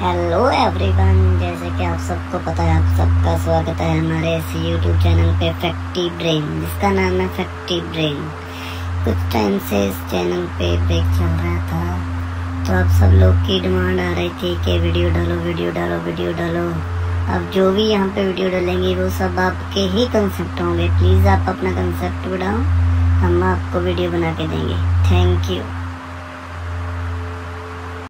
Hello everyone जैसे कि आप सबको पता है, आप सबका स्वागत है हमारे इस यूट्यूब चैनल पे फैक्टी ब्रेन जिसका नाम है फैक्टी ब्रेन कुछ टाइम से इस चैनल पे ब्रेक चल रहा था तो आप सब लोग की डिमांड आ रही थी कि वीडियो डालो वीडियो डालो वीडियो डालो। अब जो भी यहाँ पे वीडियो डालेंगे, वो सब आपके ही कंसेप्ट होंगे। प्लीज़ आप अपना कंसेप्ट बढ़ाओ हम आपको वीडियो बना के देंगे। Thank you